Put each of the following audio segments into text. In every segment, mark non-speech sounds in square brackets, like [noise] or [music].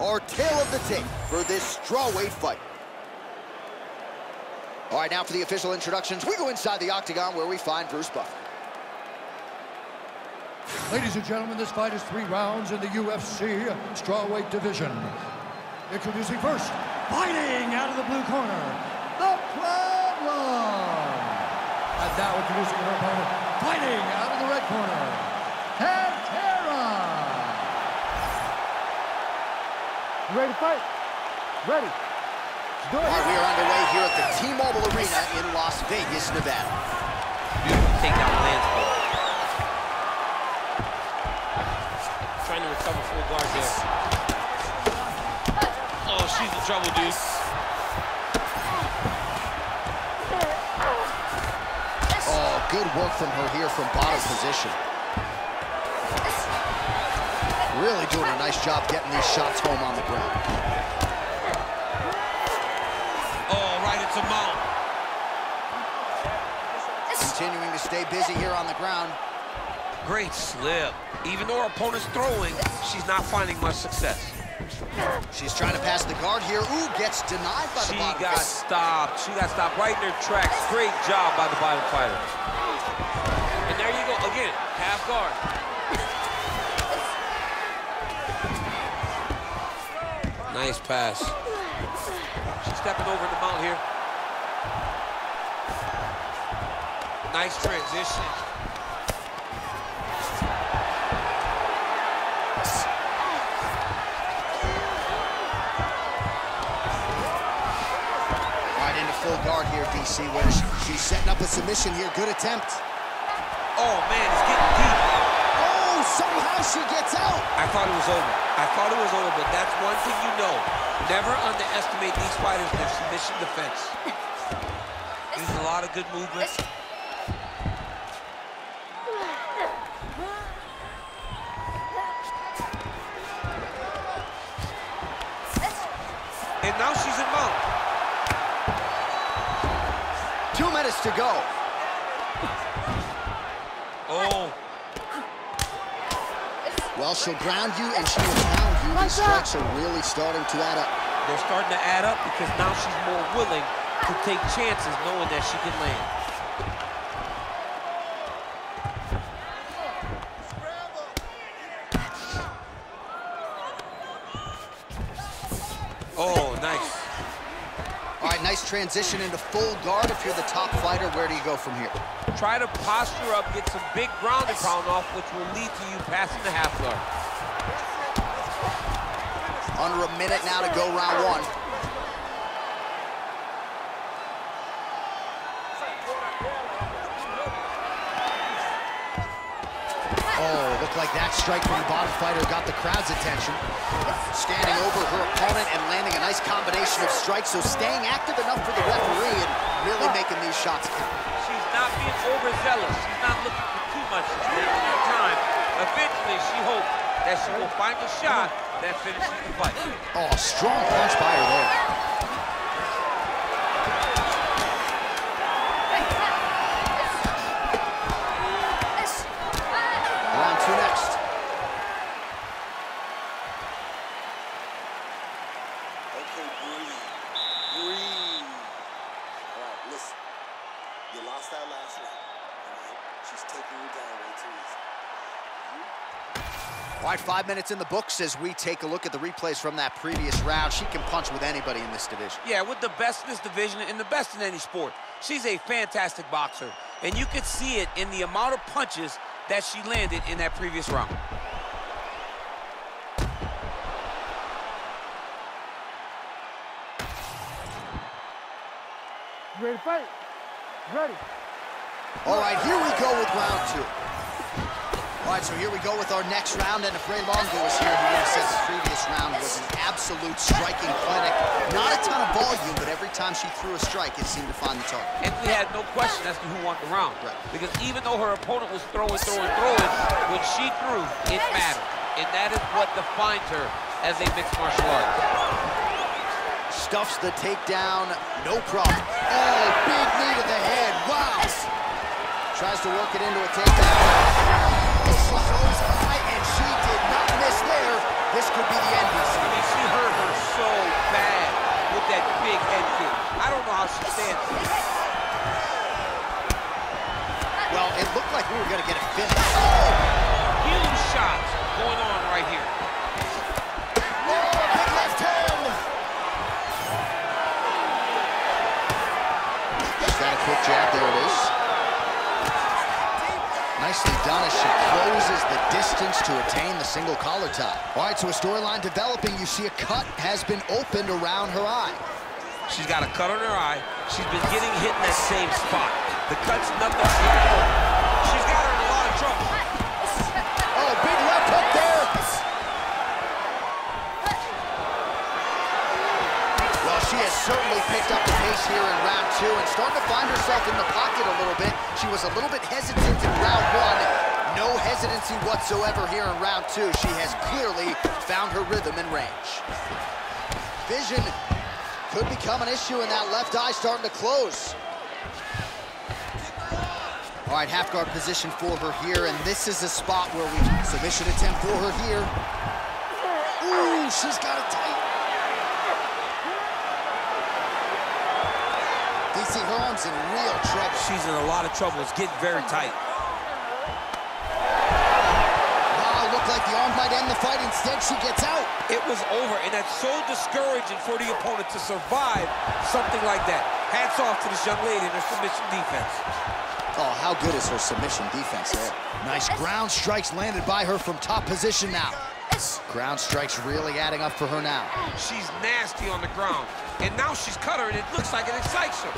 our tale of the tape for this strawweight fight. All right, now for the official introductions, we go inside the octagon where we find Bruce Buffer. Ladies and gentlemen, this fight is three rounds in the UFC strawweight division. Introducing first, fighting out of the blue corner, the Problem. And now introducing her opponent, fighting out of the red corner, Pantera. Ready to fight? Ready. Let's do it. All right, we are underway here at the T-Mobile Arena in Las Vegas, Nevada. Beautiful takedown landscape. Trying to recover full guard there. Oh, she's in trouble, dude. Oh, good work from her here from bottom position. Really doing a nice job getting these shots home on the ground. Oh, right a mount. Continuing to stay busy here on the ground. Great slip. Even though her opponent's throwing, she's not finding much success. She's trying to pass the guard here. Ooh, gets denied by the She bottom. got stopped. She got stopped right in her tracks. Great job by the bottom fighter. And there you go. Again, half guard. Nice pass. She's stepping over the mount here. Nice transition. Right into full guard here, she- she's setting up a submission here. Good attempt. Oh, man, it's getting deep. Somehow she gets out. I thought it was over. I thought it was over, but that's one thing you know. Never underestimate these fighters, their submission defense. [laughs] There's a lot of good movement. And now she's in mount. Two minutes to go. Oh, Well, she'll ground you and she will pound you. These strikes are really starting to add up. they're starting to add up because now she's more willing to take chances knowing that she can land. Oh, nice. All right, nice transition into full guard. If you're the top fighter, where do you go from here? Try to posture up, get some big ground and pound off, which will lead to you passing the half guard. Under a minute now to go round one. Like that strike from the bottom fighter got the crowd's attention. Standing over her opponent and landing a nice combination of strikes, so staying active enough for the referee and really making these shots count. She's not being overzealous. She's not looking for too much. She's taking her time. Eventually, she hopes that she will find a shot that finishes the fight. Oh, strong punch by her there. Round two next. Okay, breathe. Breathe. All right, listen. You lost that last round. All right? She's taking you down way too easy. All right, five minutes in the books as we take a look at the replays from that previous round. She can punch with anybody in this division. Yeah, with the best in this division and the best in any sport. She's a fantastic boxer. And you could see it in the amount of punches that she landed in that previous round. Ready to fight? Ready. All right, here we go with round two. All right, so here we go with our next round, and if Ray Longo was here, he would have said the previous round was an absolute striking clinic. Not a ton of volume, but every time she threw a strike, it seemed to find the target. And we had no question as to who won the round. Right. Because even though her opponent was throwing, throwing, throwing, when she threw, it mattered. And that is what defines her as a mixed martial artist. Stuffs the takedown, no problem. Oh, big knee to the head, wow. Tries to work it into a takedown. She shows fight, and she did not miss there. This could be the end. I mean, she hurt her so bad with that big head kick. I don't know how she stands. Well, it looked like we were going to get a finish. Oh! Huge shots going on right here. quick jab, there it is. Nicely done as she closes the distance to attain the single collar tie. All right, so a storyline developing. You see a cut has been opened around her eye. She's got a cut on her eye. She's been getting hit in that same spot. The cut's nothing small. She's got her in a lot of trouble. [laughs] Oh, big left hook there. Well, she has certainly picked up the pace here in round two and starting to find herself in the pocket a little bit. She was a little bit hesitant in round one. No hesitancy whatsoever here in round two. She has clearly found her rhythm and range. Vision could become an issue and that left eye starting to close. All right, half guard position for her here, and this is a spot where we submission attempt for her here. Ooh, she's got it tight. DC, her arm's in real trouble. She's in a lot of trouble. It's getting very tight. Wow, looked like the arm might end the fight. Instead, she gets out. It was over, and that's so discouraging for the opponent to survive something like that. Hats off to this young lady and her submission defense. Oh, how good is her submission defense there? Nice ground strikes landed by her from top position now. Ground strikes really adding up for her now. She's nasty on the ground, and now she's cut her, and it looks like it excites her.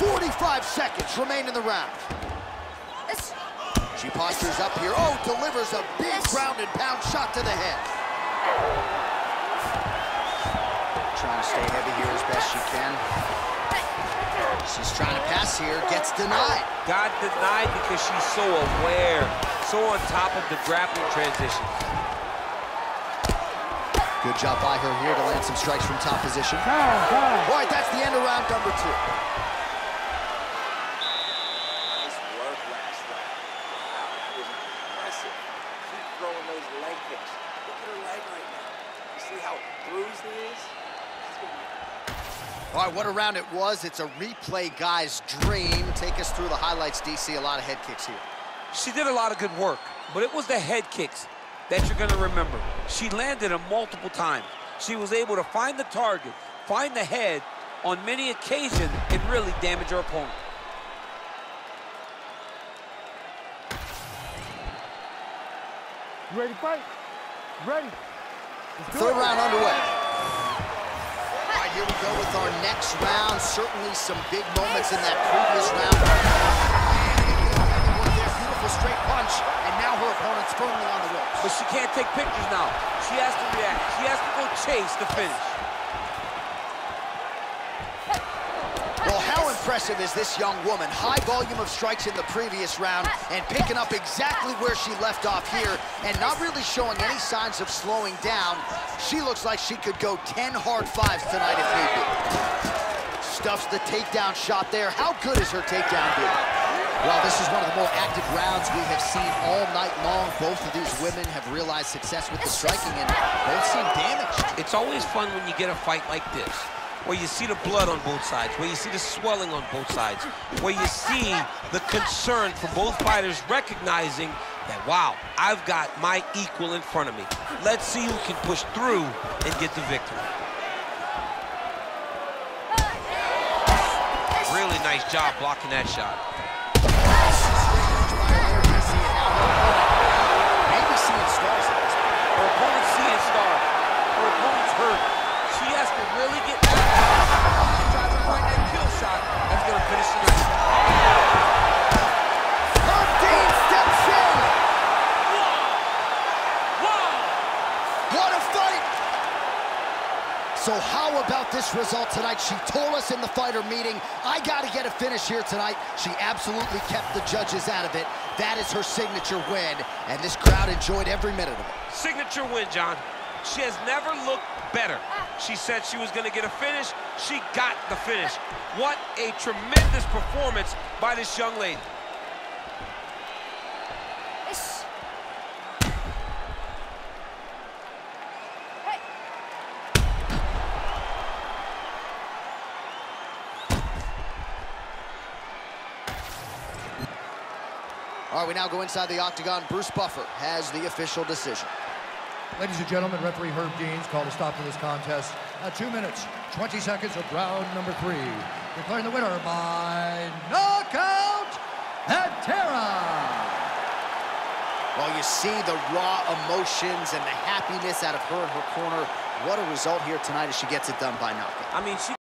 45 seconds remain in the round. She postures up here. Oh, delivers a big ground and pound shot to the head. Trying to stay heavy here as best she can. She's trying to pass here, gets denied. Got denied because she's so aware, so on top of the grappling transition. Good job by her here to land some strikes from top position. Time, time. All right, that's the end of round number two. Nice work last round. Wow, that was impressive. Keep throwing those leg kicks. Look at her leg right now. You see how bruised it is? All right, what a round it was. It's a replay guy's dream. Take us through the highlights, DC. A lot of head kicks here. She did a lot of good work, but it was the head kicks that you're gonna remember. She landed them multiple times. She was able to find the target, find the head on many occasions, and really damage her opponent. You ready to fight? Ready. Let's Third it. round underway. All right, here we go with our next round. Certainly some big moments in that previous round. Straight punch, and now her opponent's firmly on the ropes. But she can't take pictures now. She has to react. She has to go chase the finish. Well, how impressive is this young woman? High volume of strikes in the previous round and picking up exactly where she left off here and not really showing any signs of slowing down. She looks like she could go 10 hard fives tonight if need be. Stuffs the takedown shot there. How good is her takedown? Well, this is one of the more active rounds we have seen all night long. Both of these women have realized success with the striking and both seem damaged. It's always fun when you get a fight like this, where you see the blood on both sides, where you see the swelling on both sides, where you see the concern from both fighters recognizing that, wow, I've got my equal in front of me. Let's see who can push through and get the victory. Really nice job blocking that shot. Result tonight? She told us in the fighter meeting, I got to get a finish here tonight. She absolutely kept the judges out of it. That is her signature win, and this crowd enjoyed every minute of it. Signature win, John. She has never looked better. She said she was gonna get a finish. She got the finish. What a tremendous performance by this young lady. All right, we now go inside the octagon. Bruce Buffer has the official decision. Ladies and gentlemen, referee Herb Deans called a stop to this contest at 2 minutes, 20 seconds of round number three. Declaring the winner by knockout, Pantera! Well, you see the raw emotions and the happiness out of her in her corner. What a result here tonight as she gets it done by knockout. I mean, she